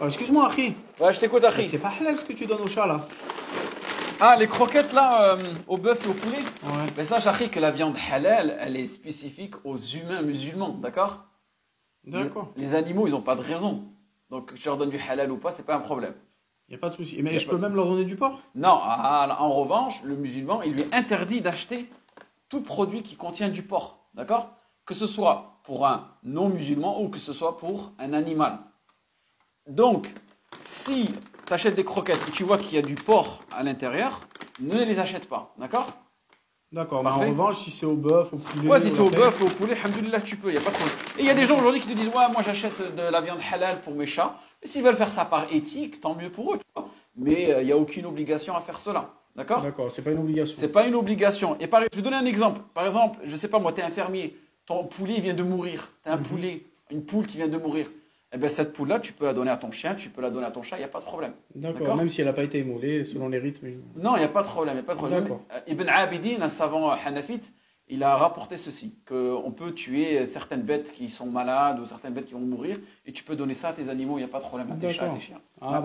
Oh, Excuse-moi, Akhi. Ouais, je t'écoute, Mais Akhi. C'est pas halal ce que tu donnes au chat là. Ah, les croquettes là, euh, au bœuf et au poulet Ouais. Mais sache, Akhi, que la viande halal, elle est spécifique aux humains musulmans, d'accord? D'accord. Les animaux, ils n'ont pas de raison. Donc, que tu leur donnes du halal ou pas, c'est pas un problème. Y a pas de souci. Mais Y a je pas peux de- même leur donner du porc? Non, ah, en revanche, le musulman, il lui est interdit d'acheter tout produit qui contient du porc, d'accord? Que ce soit pour un non-musulman ou que ce soit pour un animal. Donc, si tu achètes des croquettes et tu vois qu'il y a du porc à l'intérieur, ne les achète pas, d'accord? D'accord. Mais en revanche, si c'est au bœuf, au poulet. Ouais, si c'est au bœuf, au poulet, alhamdoulilah, tu peux, il n'y a pas de problème. Et il y a des gens aujourd'hui qui te disent, ouais, moi j'achète de la viande halal pour mes chats. Et s'ils veulent faire ça par éthique, tant mieux pour eux, tu vois. Mais euh, il n'y a aucune obligation à faire cela, d'accord? D'accord, c'est pas une obligation. C'est pas une obligation. Et par, je vais donner un exemple. Par exemple, je sais pas moi, tu es un fermier, ton poulet vient de mourir. Tu as un Mhm. poulet, une poule qui vient de mourir. Eh bien, cette poule-là, tu peux la donner à ton chien, tu peux la donner à ton chat, il n'y a pas de problème. D'accord, même si elle n'a pas été émoulée selon les rythmes. Non, il n'y a pas de problème, y a pas de problème. D'accord. Euh, Ibn Abidin, un savant euh, hanafite, il a rapporté ceci, qu'on peut tuer certaines bêtes qui sont malades ou certaines bêtes qui vont mourir, et tu peux donner ça à tes animaux, il n'y a pas de problème, à tes chats, à tes chiens. Ah.